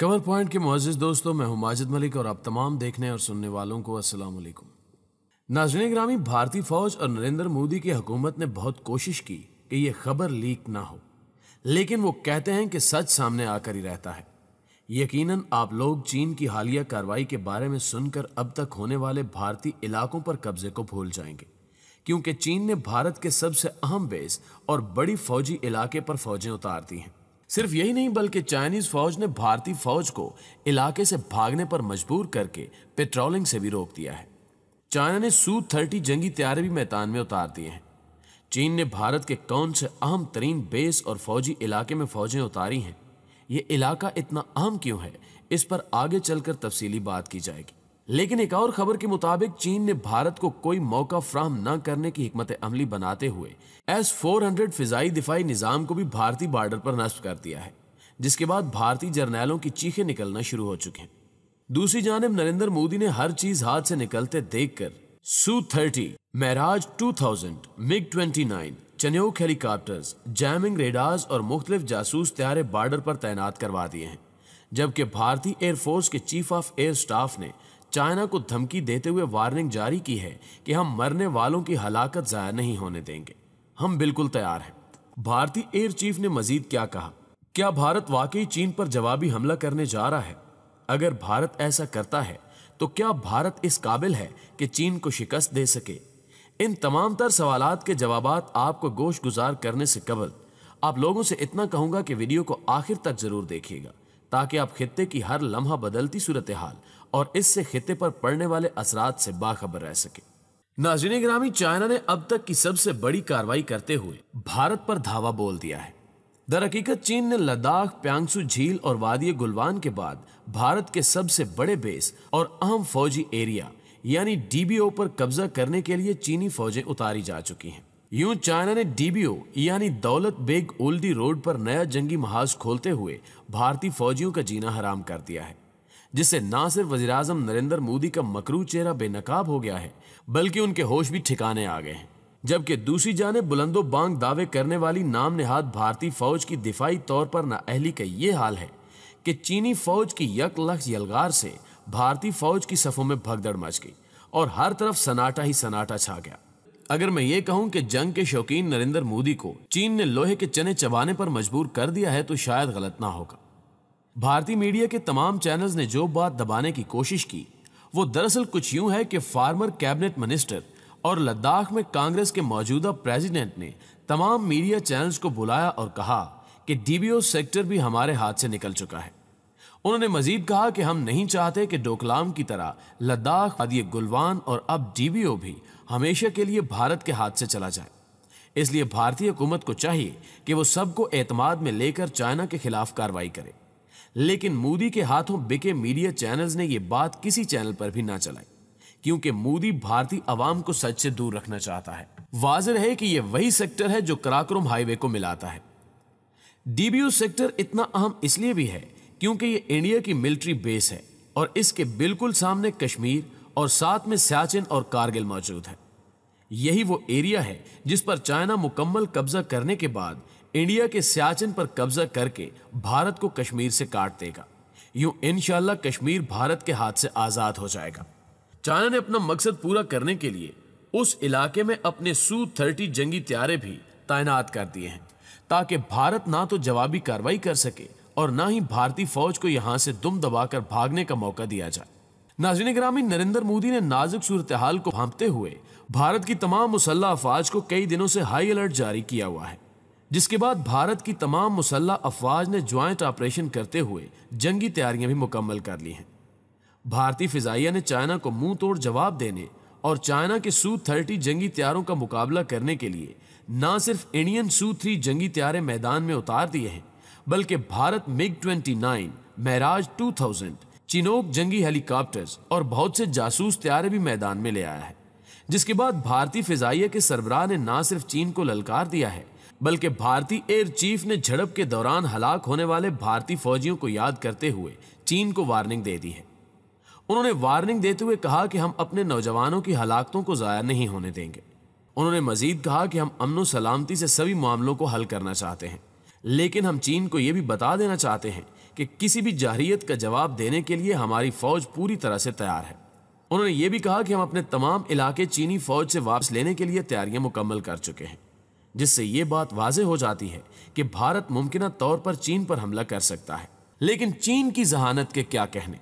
Cover point के मुआजिज दोस्तों, मैं हूँ माजिद मलिक और आप तमाम देखने और सुनने वालों को अस्सलाम वालेकुम। नाजरीन ग्रामी, भारतीय फौज और नरेंद्र मोदी की हुकूमत ने बहुत कोशिश की कि यह खबर लीक ना हो, लेकिन वो कहते हैं कि सच सामने आकर ही रहता है। यकीनन आप लोग चीन की हालिया कार्रवाई के बारे में सुनकर अब तक होने वाले भारतीय इलाकों पर कब्जे को भूल जाएँगे, क्योंकि चीन ने भारत के सबसे अहम बेस और बड़ी फौजी इलाके पर फौजें उतार दी हैं। सिर्फ़ यही नहीं, बल्कि चाइनीज़ फौज ने भारतीय फौज को इलाके से भागने पर मजबूर करके पेट्रोलिंग से भी रोक दिया है। चाइना ने सू थर्टी जंगी तैयारे भी मैदान में उतार दिए हैं। चीन ने भारत के कौन से अहम तरीन बेस और फौजी इलाके में फौजें उतारी हैं? ये इलाका इतना अहम क्यों है? इस पर आगे चलकर तफसीली बात की जाएगी। लेकिन एक और खबर के मुताबिक, चीन ने भारत को कोई मौका फ्राहम न करने की हिकमत अमली बनाते हुए एस फोर हंड्रेड फिजाई दिफाई निज़ाम को भी भारतीय बॉर्डर पर नष्ट कर दिया है, जिसके बाद भारतीय जर्नैलों की चीखें निकलना शुरू हो चुके हैं। दूसरी जानब, नरेंद्र मोदी ने हर चीज़ हाथ से निकलते देखकर सू थर्टी महराज two thousand, MiG twenty nine चन्योक helicopters, jamming radars और मुख्तलिफ़ जासूस त्यारे बॉर्डर पर तैनात करवा दिए हैं, जबकि भारतीय एयरफोर्स के चीफ ऑफ़ एयर स्टाफ ने चाइना को धमकी देते हुए वार्निंग जारी की है कि हम मरने वालों की हलाकत जाया नहीं होने देंगे। हम बिल्कुल तैयार हैं। भारतीय एयर चीफ ने मजीद क्या कहा? क्या भारत वाकई चीन पर जवाबी हमला करने जा रहा है? अगर भारत ऐसा करता है तो क्या भारत इस काबिल है कि चीन को शिकस्त दे सके? इन तमाम तर सवाल के जवाब आपको गोश गुजार करने से कबल। आप लोगों से इतना कहूँगा कि वीडियो को आखिर तक ज़रूर देखिएगा, ताकि आप खत्ते की हर लम्हा बदलती सूरत हाल और इससे खिते पर पड़ने वाले असरात से बाखबर रह सके। नाजरीन ग्रामी चाइना ने अब तक की सबसे बड़ी कार्रवाई करते हुए भारत पर धावा बोल दिया है। दर हकीकत चीन ने लद्दाख, प्यांगसू, झील और वादी गुलवान के बाद भारत के सबसे बड़े बेस और अहम फौजी एरिया, यानी डीबीओ पर कब्जा करने के लिए चीनी फौजें उतारी जा चुकी हैं। यूँ चाइना ने डीबीओ, यानी दौलत बेग ओल्डी रोड पर नया जंगी महाज खोलते हुए भारतीय फौजियों का जीना हराम कर दिया है। जिससे न सिर्फ़ वज़ीर नरेंद्र मोदी का मकरू चेहरा बेनकाब हो गया है, बल्कि उनके होश भी ठिकाने आ गए हैं। जबकि दूसरी जाने बुलंदो बांग दावे करने वाली नाम नेहाद भारतीय फौज की दिफाई तौर पर नाअहली का यह हाल है कि चीनी फौज की यक लक्ष यलगार से भारतीय फौज की सफों में भगदड़ मच गई और हर तरफ़ सनाटा ही सनाटा छा गया। अगर मैं ये कहूँ कि जंग के शौकीन नरेंद्र मोदी को चीन ने लोहे के चने चबाने पर मजबूर कर दिया है तो शायद गलत ना होगा। भारतीय मीडिया के तमाम चैनल्स ने जो बात दबाने की कोशिश की, वो दरअसल कुछ यूँ है कि फार्मर कैबिनेट मिनिस्टर और लद्दाख में कांग्रेस के मौजूदा प्रेसिडेंट ने तमाम मीडिया चैनल्स को बुलाया और कहा कि डीबीओ सेक्टर भी हमारे हाथ से निकल चुका है। उन्होंने मजीद कहा कि हम नहीं चाहते कि डोकलाम की तरह लद्दाख, आदि गुलवान और अब डीबीओ भी हमेशा के लिए भारत के हाथ से चला जाए। इसलिए भारतीय हुकूमत को चाहिए कि वो सबको एतमाद में लेकर चाइना के खिलाफ कार्रवाई करे। लेकिन मोदी के हाथों बिके मीडिया चैनल्स ने यह बात किसी चैनल पर भी ना चलाई, क्योंकि मोदी भारतीय अवाम को सच से दूर रखना चाहता है। वाजह है कि यह वही सेक्टर है जो कराक्रम हाईवे को मिलाता है। डीबीयू सेक्टर इतना अहम इसलिए भी है, क्योंकि ये इंडिया की मिलिट्री बेस है और इसके बिल्कुल सामने कश्मीर और साथ में सियाचिन और कारगिल मौजूद है। यही वो एरिया है जिस पर चाइना मुकम्मल कब्जा करने के बाद इंडिया के सियाचिन पर कब्जा करके भारत को कश्मीर से काट देगा। यूँ इनशाला कश्मीर भारत के हाथ से आज़ाद हो जाएगा। चाइना ने अपना मकसद पूरा करने के लिए उस इलाके में अपने सू थर्टी जंगी त्यारे भी तैनात कर दिए हैं, ताकि भारत ना तो जवाबी कार्रवाई कर सके और ना ही भारतीय फौज को यहाँ से दुम दबाकर भागने का मौका दिया जाए। नाजरीन ग्रामीण नरेंद्र मोदी ने नाजुक सूरत को भांपते हुए भारत की तमाम मुसल्ला अफवाज को कई दिनों से हाई अलर्ट जारी किया हुआ है। जिसके बाद भारत की तमाम मुसल्ला अफवाज ने ज्वाइंट ऑपरेशन करते हुए जंगी तैयारियाँ भी मुकम्मल कर ली हैं। भारतीय फिजाइया ने चाइना को मुँह तोड़ जवाब देने और चाइना के सू थर्टी जंगी तैयारों का मुकाबला करने के लिए न सिर्फ़ इंडियन सू थ्री जंगी तैयारे मैदान में उतार दिए हैं बल्कि भारत मिग 29, महराज 2000, चिनोक जंगी हेलीकॉप्टर्स और बहुत से जासूस त्यारे भी मैदान में ले आया है। जिसके बाद भारतीय फिजाइया के सरबराह ने न सिर्फ़ चीन को ललकार दिया है बल्कि भारतीय एयर चीफ ने झड़प के दौरान हलाक होने वाले भारतीय फौजियों को याद करते हुए चीन को वार्निंग दे दी है। उन्होंने वार्निंग देते हुए कहा कि हम अपने नौजवानों की हलाकतों को ज़ाया नहीं होने देंगे। उन्होंने मजीद कहा कि हम अमन सलामती से सभी मामलों को हल करना चाहते हैं। लेकिन हम चीन को यह भी बता देना चाहते हैं कि किसी भी जाहरीत का जवाब देने के लिए हमारी फौज पूरी तरह से तैयार है। उन्होंने ये भी कहा कि हम अपने तमाम इलाके चीनी फौज से वापस लेने के लिए तैयारियाँ मुकम्मल कर चुके हैं। जिससे ये बात वाजे हो जाती है कि भारत मुमकिन तौर पर चीन पर हमला कर सकता है। लेकिन चीन की जहानत के क्या कहने?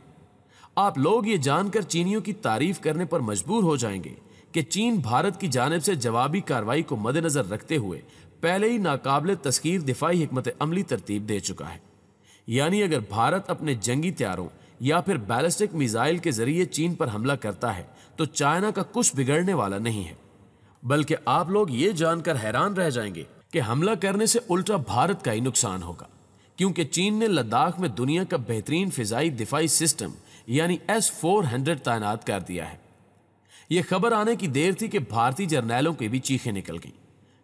आप लोग ये जानकर चीनियों की तारीफ़ करने पर मजबूर हो जाएँगे कि चीन भारत की जानब से जवाबी कार्रवाई को मद्देनजर रखते हुए पहले ही नाकाबले तस्कीर दिफाई हमत अमली तरतीब दे चुका है। यानी अगर भारत अपने जंगी त्यारों या फिर बैलिस्टिक मिसाइल के ज़रिए चीन पर हमला करता है तो चाइना का कुछ बिगड़ने वाला नहीं है। बल्कि आप लोग ये जानकर हैरान रह जाएँगे कि हमला करने से उल्टा भारत का ही नुकसान होगा, क्योंकि चीन ने लद्दाख में दुनिया का बेहतरीन फिजाई दिफाई सिस्टम, यानी एस फोर हंड्रेड तैनात कर दिया है। यह खबर आने की देर थी कि भारतीय जर्नैलों की भी चीखें निकल गई,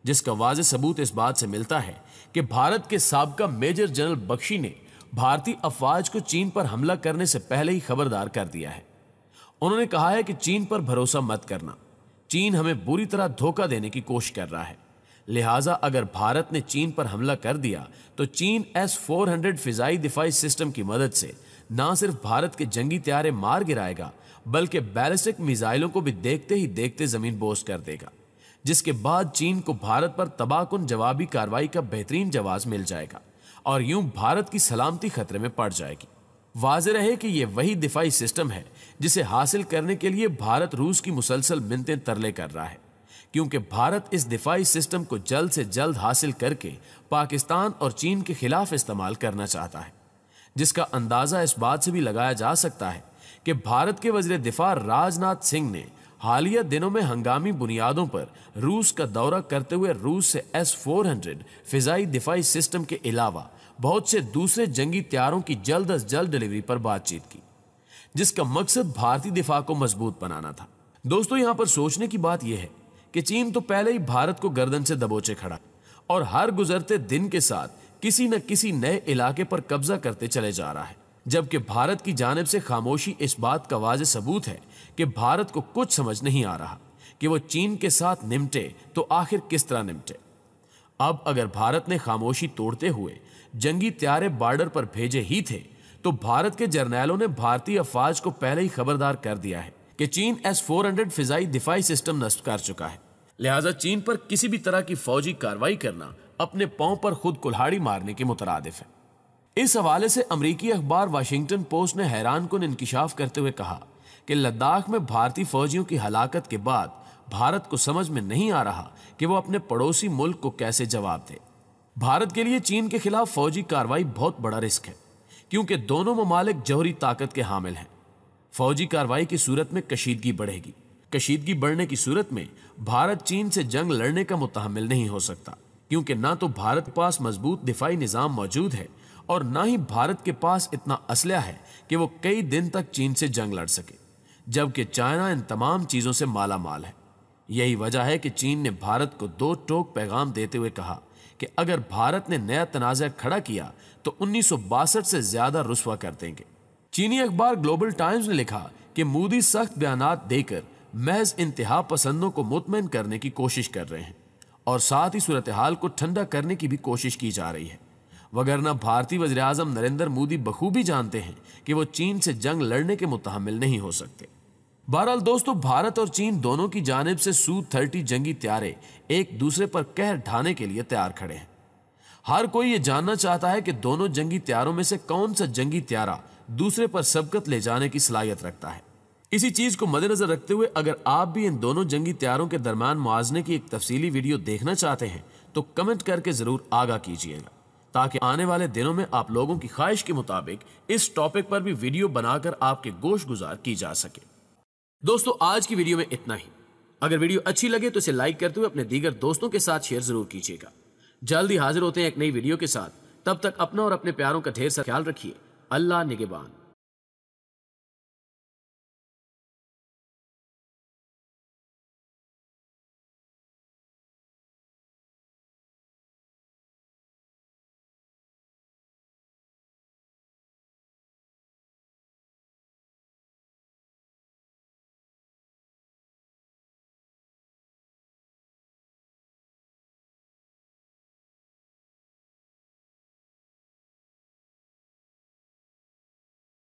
जिसका वाज सबूत इस बात से मिलता है कि भारत के सबका मेजर जनरल बख्शी ने भारतीय अफवाज को चीन पर हमला करने से पहले ही खबरदार कर दिया है। उन्होंने कहा है कि चीन पर भरोसा मत करना। चीन हमें बुरी तरह धोखा देने की कोशिश कर रहा है। लिहाजा अगर भारत ने चीन पर हमला कर दिया तो चीन एस फोर हंड्रेड फिजाई दिफाई सिस्टम की मदद से न सिर्फ़ भारत के जंगी त्यारे मार गिराएगा, बल्कि बैलिस्टिक मिसाइलों को भी देखते ही देखते ज़मीन बोस कर देगा, जिसके बाद चीन को भारत पर तबाहकुन जवाबी कार्रवाई का बेहतरीन जवाब मिल जाएगा और यूँ भारत की सलामती खतरे में पड़ जाएगी। वाज रहे कि यह वही दिफाई सिस्टम है, जिसे हासिल करने के लिए भारत रूस की मुसलसल मिनतें तरले कर रहा है। क्योंकि भारत इस दिफाई सिस्टम को जल्द से जल्द हासिल करके पाकिस्तान और चीन के खिलाफ इस्तेमाल करना चाहता है, जिसका अंदाज़ा इस बात से भी लगाया जा सकता है कि भारत के वज़ीर दिफा राजनाथ सिंह ने हालिया दिनों में हंगामी बुनियादों पर रूस का दौरा करते हुए रूस से एस फोर हंड्रेड फिजाई दिफाई सिस्टम के अलावा बहुत से दूसरे जंगी त्यारों की जल्द अज जल्द डिलीवरी पर बातचीत की, जिसका मकसद भारतीय दिफा को मज़बूत बनाना था। दोस्तों, यहाँ पर सोचने की बात यह है कि चीन तो पहले ही भारत को गर्दन से दबोचे खड़ा और हर गुजरते दिन के साथ किसी न किसी नए इलाके पर कब्जा करते चले जा रहा है, जबकि भारत की जानब से खामोशी इस बात का वाज सबूत है कि भारत को कुछ समझ नहीं आ रहा कि वो चीन के साथ निमटे तो आखिर किस तरह निमटे। अब अगर भारत ने खामोशी तोड़ते हुए जंगी त्यारे बॉर्डर पर भेजे ही थे तो भारत के जर्नैलों ने भारतीय अफवाज को पहले ही खबरदार कर दिया है कि चीन एस फोर हंड्रेड फिजाई दिफाई सिस्टम नष्ट कर चुका है। लिहाजा चीन पर किसी भी तरह की फौजी कार्रवाई करना अपने पाँव पर खुद कुल्हाड़ी मारने के मुतरदिफ है। इस हवाले से अमरीकी अखबार वाशिंगटन पोस्ट ने हैरान कन इंकशाफ करते हुए कहा कि लद्दाख में भारतीय फौजियों की हलाकत के बाद भारत को समझ में नहीं आ रहा कि वो अपने पड़ोसी मुल्क को कैसे जवाब दे। भारत के लिए चीन के खिलाफ फौजी कार्रवाई बहुत बड़ा रिस्क है, क्योंकि दोनों ममालिक जौहरी ताकत के हामिल हैं। फौजी कार्रवाई की सूरत में कशीदगी बढ़ेगी। कशीदगी बढ़ने की सूरत में भारत चीन से जंग लड़ने का मुतहमिल नहीं हो सकता, क्योंकि ना तो भारत के पास मज़बूत दिफाई निज़ाम मौजूद है और ना ही भारत के पास इतना असलह है कि वो कई दिन तक चीन से जंग लड़ सके, जबकि चाइना इन तमाम चीज़ों से माला माल है। यही वजह है कि चीन ने भारत को दो टोक पैगाम देते हुए कहा कि अगर भारत ने नया तनाज़ा खड़ा किया तो उन्नीस सौ बासठ से ज़्यादा रुसवा कर देंगे। चीनी अखबार ग्लोबल टाइम्स ने लिखा कि मोदी सख्त बयान देकर महज इंतहा पसंदों को मुतमिन करने की कोशिश कर रहे हैं और साथ ही सूरत हाल को ठंडा करने की भी कोशिश की जा रही है। वगरना भारतीय वजर अजम नरेंद्र मोदी बखूबी जानते हैं कि वो चीन से जंग लड़ने के मुतहमिल नहीं हो सकते। बहरहाल दोस्तों, भारत और चीन दोनों की जानब से सू थर्टी जंगी त्यारे एक दूसरे पर कहर ढाने के लिए तैयार खड़े हैं। हर कोई ये जानना चाहता है कि दोनों जंगी त्यारों में से कौन सा जंगी त्यारा दूसरे पर सबकत ले जाने की सलाहियत रखता है। इसी चीज़ को मद्देनजर रखते हुए अगर आप भी इन दोनों जंगी त्यारों के दरमियान मुआवजे की एक तफसीली वीडियो देखना चाहते हैं तो कमेंट करके ज़रूर आगा कीजिएगा, ताकि आने वाले दिनों में आप लोगों की ख्वाहिश के मुताबिक इस टॉपिक पर भी वीडियो बनाकर आपके गोश गुजार की जा सके। दोस्तों, आज की वीडियो में इतना ही। अगर वीडियो अच्छी लगे तो इसे लाइक करते हुए अपने दीगर दोस्तों के साथ शेयर ज़रूर कीजिएगा। जल्द ही हाजिर होते हैं एक नई वीडियो के साथ। तब तक अपना और अपने प्यारों का ढेर सा ख्याल रखिए। अल्लाह निगेबान।